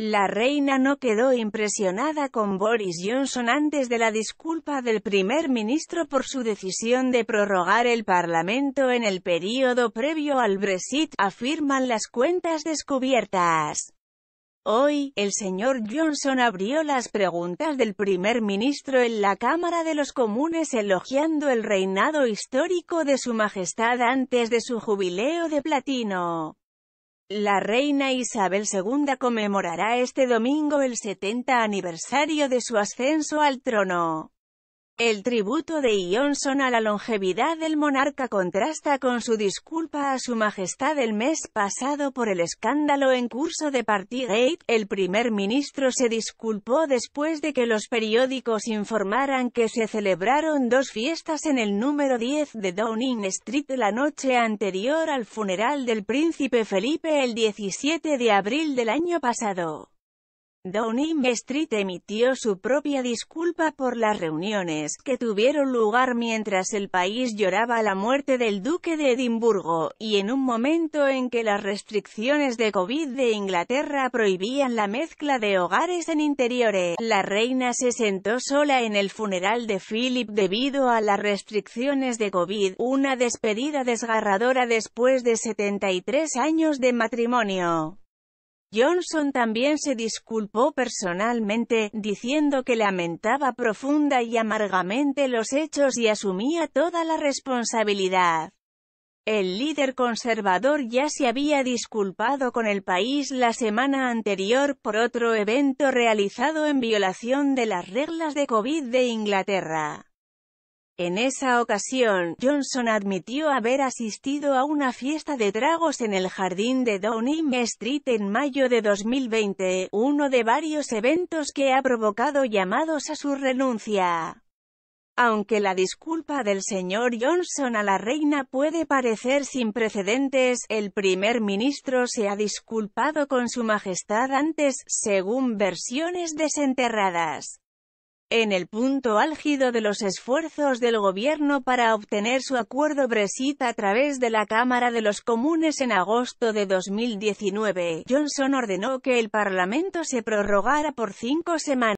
La reina no quedó impresionada con Boris Johnson antes de la disculpa del primer ministro por su decisión de prorrogar el Parlamento en el período previo al Brexit, afirman las cuentas descubiertas. Hoy, el señor Johnson abrió las preguntas del primer ministro en la Cámara de los Comunes elogiando el reinado histórico de su majestad antes de su jubileo de platino. La reina Isabel II conmemorará este domingo el 70 aniversario de su ascenso al trono. El tributo de Johnson a la longevidad del monarca contrasta con su disculpa a su majestad el mes pasado por el escándalo en curso de Partygate. El primer ministro se disculpó después de que los periódicos informaran que se celebraron dos fiestas en el número 10 de Downing Street la noche anterior al funeral del príncipe Felipe el 17 de abril del año pasado. Downing Street emitió su propia disculpa por las reuniones que tuvieron lugar mientras el país lloraba la muerte del duque de Edimburgo, y en un momento en que las restricciones de COVID de Inglaterra prohibían la mezcla de hogares en interiores. La reina se sentó sola en el funeral de Philip debido a las restricciones de COVID, una despedida desgarradora después de 73 años de matrimonio. Johnson también se disculpó personalmente, diciendo que lamentaba profunda y amargamente los hechos y asumía toda la responsabilidad. El líder conservador ya se había disculpado con el país la semana anterior por otro evento realizado en violación de las reglas de COVID de Inglaterra. En esa ocasión, Johnson admitió haber asistido a una fiesta de tragos en el jardín de Downing Street en mayo de 2020, uno de varios eventos que ha provocado llamados a su renuncia. Aunque la disculpa del señor Johnson a la reina puede parecer sin precedentes, el primer ministro se ha disculpado con su majestad antes, según versiones desenterradas. En el punto álgido de los esfuerzos del gobierno para obtener su acuerdo Brexit a través de la Cámara de los Comunes en agosto de 2019, Johnson ordenó que el Parlamento se prorrogara por cinco semanas.